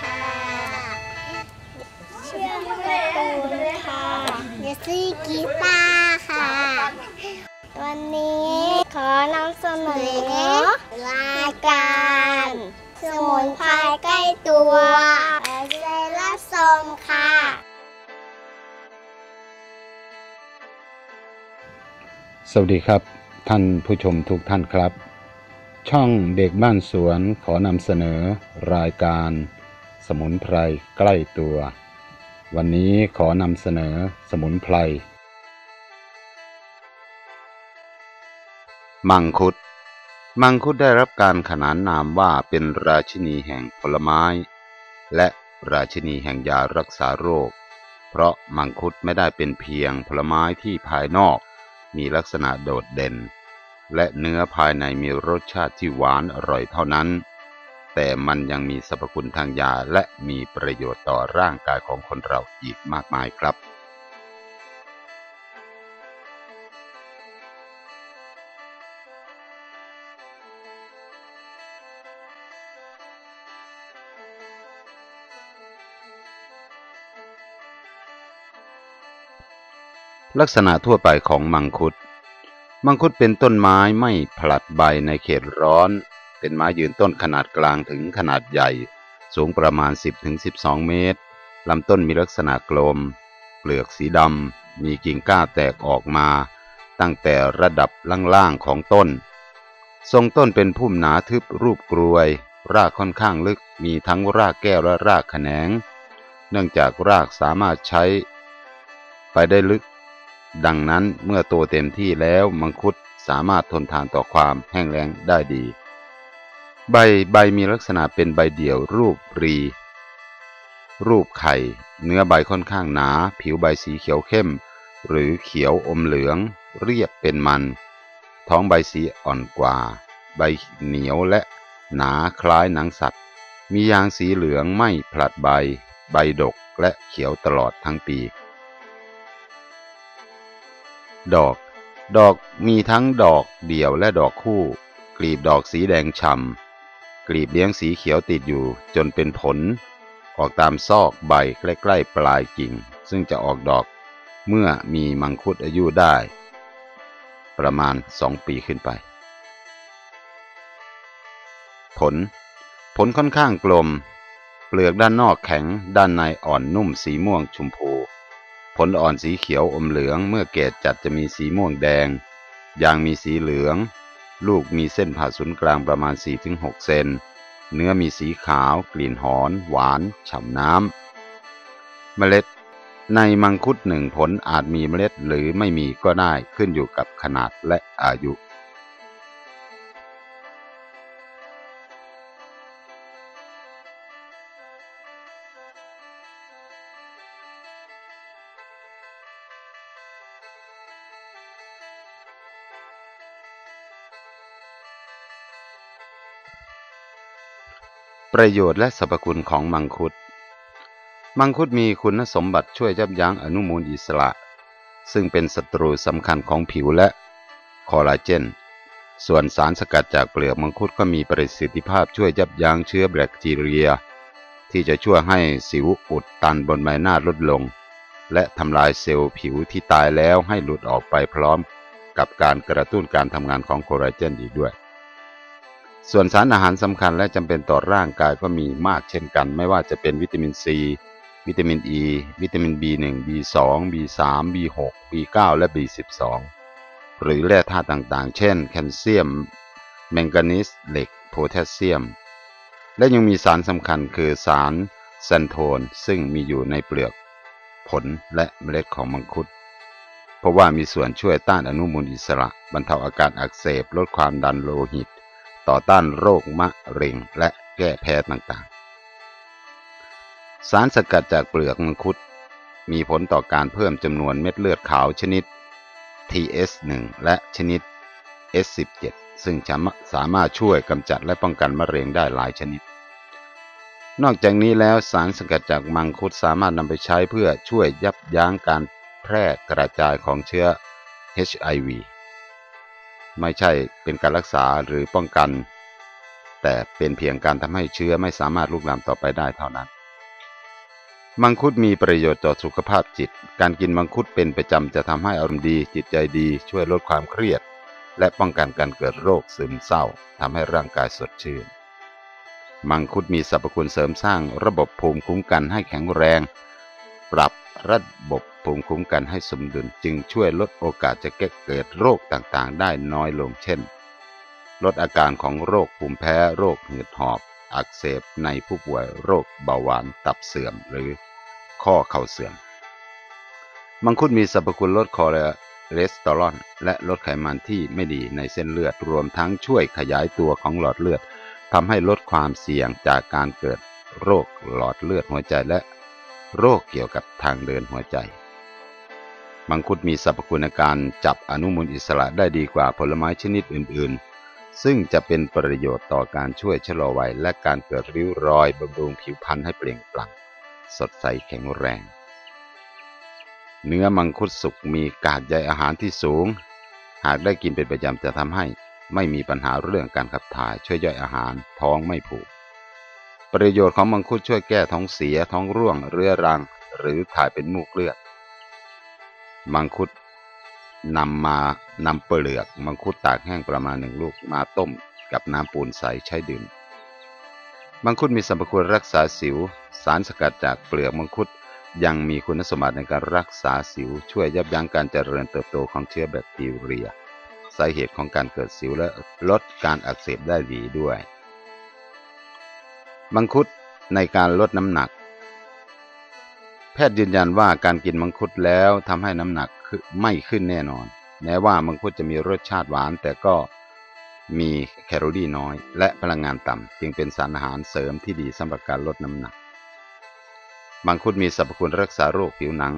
ค่ะชื่อการ์ตูนค่ะเยสซี่กีตาร์ค่ะ วันนี้ขอนำเสนอรายการสมุนไพรใกล้ตัวเอาใจรับชมค่ะสวัสดีครับ ท่านผู้ชมทุกท่านครับ ช่องเด็กบ้านสวนขอนำเสนอรายการ สมุนไพรใกล้ตัว วันนี้ขอนำเสนอสมุนไพร มังคุด มังคุดได้รับการขนานนามว่าเป็นราชินีแห่งผลไม้ และราชินีแห่งยารักษาโรค เพราะมังคุดไม่ได้เป็นเพียงผลไม้ที่ภายนอก มีลักษณะโดดเด่น และเนื้อภายในมีรสชาติที่หวานอร่อยเท่านั้น แต่มันยังมีสรรพคุณทางยาและมีประโยชน์ต่อร่างกายของคนเราอีกมากมายครับลักษณะทั่วไปของมังคุด มังคุดเป็นต้นไม้ไม่ผลัดใบในเขตร้อน เป็นไม้ยืนต้นขนาดกลางถึงขนาดใหญ่ สูงประมาณ 10-12 เมตรลำต้นมีลักษณะกลม เปลือกสีดำ มีกิ่งก้านแตกออกมา ตั้งแต่ระดับล่างๆของต้น ทรงต้นเป็นพุ่มหนาทึบรูปกรวย รากค่อนข้างลึก มีทั้งรากแก้วและรากแขนง เนื่องจากรากสามารถใช้ ไปได้ลึก ดังนั้นเมื่อโตเต็มที่แล้วมังคุดสามารถทนทานต่อความแห้งแล้งได้ดี ใบใบมีลักษณะเป็นใบเดี่ยว รูปรี รูปไข่ เนื้อใบค่อนข้างหนา ผิวใบสีเขียวเข้ม หรือเขียวอมเหลือง เรียบเป็นมัน ท้องใบสีอ่อนกว่า ใบเหนียวและหนาคล้ายหนังสัตว์ มียางสีเหลืองไม่ผลัดใบ ใบดกและเขียวตลอดทั้งปี ดอก ดอกมีทั้งดอกเดี่ยวและดอกคู่ กลีบดอกสีแดงฉ่ำ กลีบเลี้ยงสีเขียวติดอยู่จนเป็นผล ออกตามซอกใบใกล้ๆปลายกิ่ง ซึ่งจะออกดอกเมื่อมีมังคุดอายุได้ ประมาณ2ปีขึ้นไป ผล ผลค่อนข้างกลม เปลือกด้านนอกแข็งด้านในอ่อนนุ่มสีม่วงชมพู ผลอ่อนสีเขียวอมเหลืองเมื่อเกศจัดจะมีสีม่วงแดงยางมีสีเหลือง ลูกมีเส้นผ่าศูนย์กลางประมาณ 4-6 เซน เนื้อมีสีขาว กลิ่นหอน หวาน ฉ่ำน้ำ เมล็ด ในมังคุดหนึ่งผลอาจมีเมล็ดหรือไม่มีก็ได้ขึ้นอยู่กับขนาดและอายุ ประโยชน์และสรรพคุณของมังคุด มังคุดมีคุณสมบัติช่วยยับยั้งอนุมูลอิสระ ซึ่งเป็นศัตรูสำคัญของผิวและคอลลาเจน ส่วนสารสกัดจากเปลือกมังคุดก็มีประสิทธิภาพช่วยยับยั้งเชื้อแบคทีเรีย ที่จะช่วยให้สิวอุดตันบนใบหน้าลดลง และทำลายเซลล์ผิวที่ตายแล้วให้หลุดออกไปพร้อมกับการกระตุ้นการทำงานของคอลลาเจนอีกด้วย ส่วนสารอาหารสำคัญและจำเป็นต่อร่างกายก็มีมากเช่นกัน ไม่ว่าจะเป็นวิตามินซี วิตามินอีวิตามิน B1 B2 B3 B6 B9 และ B12 หรือแร่ธาตุต่างๆ เช่น แคลเซียม แมงกานีสเหล็ก โพแทสเซียม และยังมีสารสำคัญคือสารแซนโทน ซึ่งมีอยู่ในเปลือกผลและเมล็ดของมังคุด เพราะว่ามีส่วนช่วยต้านอนุมูลอิสระ บรรเทาอาการอักเสบ ลดความดันโลหิต ต่อต้านโรคมะเร็งและแก้แพ้ต่างๆ สารสกัดจากเปลือกมังคุด มีผลต่อการเพิ่มจำนวนเม็ดเลือดขาวชนิด TS1 และชนิด S17 ซึ่งสามารถช่วยกำจัดและป้องกันมะเร็งได้หลายชนิด นอกจากนี้แล้วสารสกัดจากมังคุดสามารถนำไปใช้เพื่อช่วยยับยั้งการแพร่กระจายของเชื้อ HIV ไม่ใช่เป็นการรักษาหรือป้องกัน แต่เป็นเพียงการทำให้เชื้อไม่สามารถลุกลามต่อไปได้เท่านั้น มังคุดมีประโยชน์ต่อสุขภาพจิต การกินมังคุดเป็นประจำจะทำให้อารมณ์ดีจิตใจดีช่วยลดความเครียด และป้องกันการเกิดโรคซึมเศร้าทำให้ร่างกายสดชื่น มังคุดมีสรรพคุณเสริมสร้างระบบภูมิคุ้มกันให้แข็งแรง ปรับระบบ ภูมิคุ้มกันให้สมดุลจึงช่วยลดโอกาสจะเกิดโรคต่างๆ ได้น้อยลงเช่น ลดอาการของโรคภูมิแพ้โรคหืดหอบ อักเสบในผู้ป่วยโรคเบาหวานตับเสื่อมหรือข้อเข่าเสื่อม มังคุดมีสรรพคุณลดคอเลสเตอรอลและลดไขมันที่ไม่ดีในเส้นเลือดรวมทั้งช่วยขยายตัวของหลอดเลือดทำให้ลดความเสี่ยงจากการเกิดโรคหลอดเลือดหัวใจและโรคเกี่ยวกับทางเดินหัวใจ มังคุดมีสรรพคุณในการจับอนุมูลอิสระได้ดีกว่าผลไม้ชนิดอื่นๆ ซึ่งจะเป็นประโยชน์ต่อการช่วยชะลอวัยและการเกิดริ้วรอยบำรุงผิวพรรณให้เปล่งปลั่ง สดใสแข็งแรง เนื้อมังคุดสุกมีกากใยอาหารที่สูง หากได้กินเป็นประจำจะทำให้ไม่มีปัญหาเรื่องการขับถ่ายช่วยย่อยอาหารท้องไม่ผูก ประโยชน์ของมังคุดช่วยแก้ท้องเสียท้องร่วงเรื้อรัง หรือถ่ายเป็นมูกเลือด มังคุดนำมานำเปลือก มังคุดตากแห้งประมาณหนึ่งลูกมาต้มกับน้ำปูนใสใช้ดื่ม มังคุดมีสรรพคุณรักษาสิว สารสกัดจากเปลือกมังคุดยังมีคุณสมบัติในการรักษาสิว ช่วยยับยั้งการเจริญเติบโตของเชื้อแบคทีเรีย สาเหตุของการเกิดสิวและลดการอักเสบได้ดีด้วย มังคุดในการลดน้ำหนัก พทย์ยืนยันว่าการกินมังคุดแล้วทำให้น้ำหนักไม่ขึ้นแน่นอน แม้ว่ามังคุดจะมีรสชาติหวาน แต่ก็มีแคลอรี่น้อย และพลังงานต่ำจึงเป็นสารอาหารเสริมที่ดีสำหรับการลดน้ำหนัก มังคุดมีสรรพคุณรักษาโรคผิวหนัง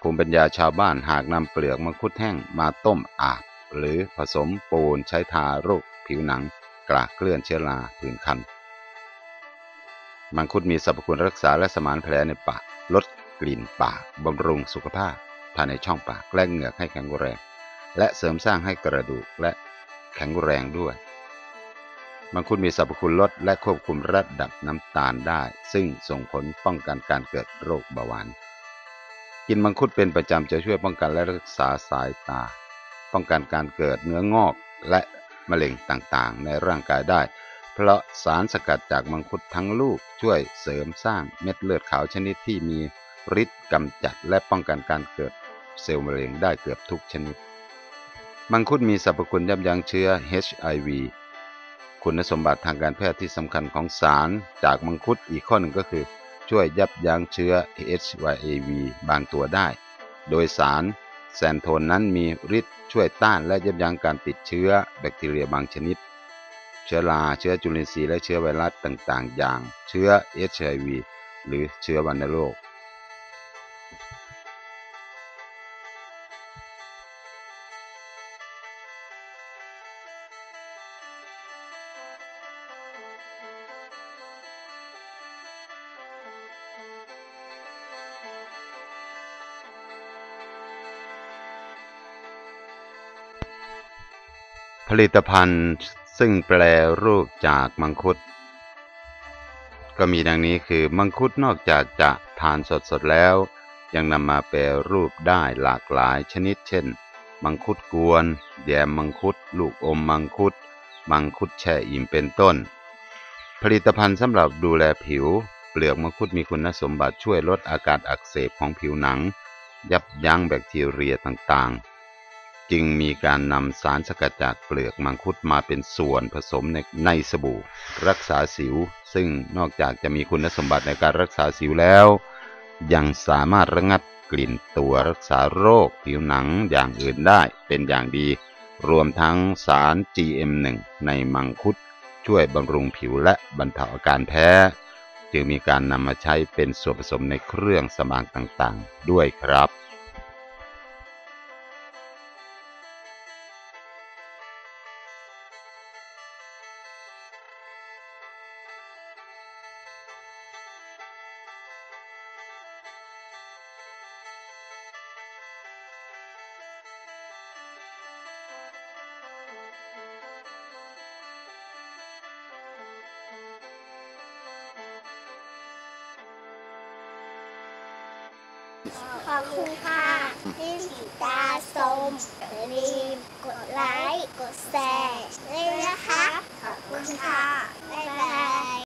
ภูมิปัญญาชาวบ้านหากนำเปลือกมังคุดแห้งมาต้มอาบหรือผสมปูนใช้ทาโรคผิวหนัง กลากเกลื่อนเชื้อราผื่นคัน มังคุดมีสรรพคุณรักษาและสมานแผลในปาก ลดกลิ่นปากบำรุงสุขภาพภายในช่องปากและเหงือกให้แข็งแรง และเสริมสร้างให้กระดูกและแข็งแรงด้วย มังคุดมีสรรพคุณลดและควบคุมระดับน้ำตาลได้ ซึ่งส่งผลป้องกันการเกิดโรคเบาหวาน กินมังคุดเป็นประจำจะช่วยป้องกันและรักษาสายตา ป้องกันการเกิดเนื้องอกและมะเร็งต่างๆ ในร่างกายได้ เพราะสารสกัดจากมังคุดทั้งลูกช่วยเสริมสร้างเม็ดเลือดขาวชนิดที่มีฤทธิ์กำจัดและป้องกันการเกิดเซลล์มะเร็งได้เกือบทุกชนิด มังคุดมีสรรพคุณยับยั้งเชื้อ HIV คุณสมบัติทางการแพทย์ที่สำคัญของสารจากมังคุดอีกข้อหนึ่งก็คือ ช่วยยับยั้งเชื้อ HIV บางตัวได้ โดยสารแซนโทนนั้นมีฤทธิ์ช่วยต้านและยับยั้งการติดเชื้อแบคทีเรียบางชนิด เชื้อราเชื้อจุลินทรีย์และเชื้อไวรัสต่างๆ อย่าง เชื้อ HIV หรือเชื้อวัณโรคผลิตภัณฑ์ ซึ่งแปลรูปจากมังคุด ก็มีดังนี้คือมังคุดนอกจากจะทานสดๆแล้ว ยังนำมาแปลรูปได้หลากหลายชนิด เช่น มังคุดกวน แยมมังคุด ลูกอมมังคุด มังคุดแช่อิ่มเป็นต้น ผลิตภัณฑ์สำหรับดูแลผิว เปลือกมังคุดมีคุณสมบัติช่วยลดอาการอักเสบของผิวหนัง ยับยั้งแบคทีเรียต่างๆ จึงมีการนำสารสกัดจากเปลือกมังคุดมาเป็นส่วนผสมในในสบู่ รักษาสิว ซึ่งนอกจากจะมีคุณสมบัติในการรักษาสิวแล้ว ยังสามารถระงับกลิ่นตัวรักษาโรคผิวหนังอย่างอื่นได้เป็นอย่างดี รวมทั้งสาร GM1 ในมังคุด ช่วยบำรุงผิวและบรรเทาอาการแพ้ จึงมีการนำมาใช้เป็นส่วนผสมในเครื่องสมางต่างๆ ด้วยครับ ขอบคุณค่ะที่ตาสมรีมกดไลค์ กดแชร์ด้วยนะคะ ขอบคุณค่ะ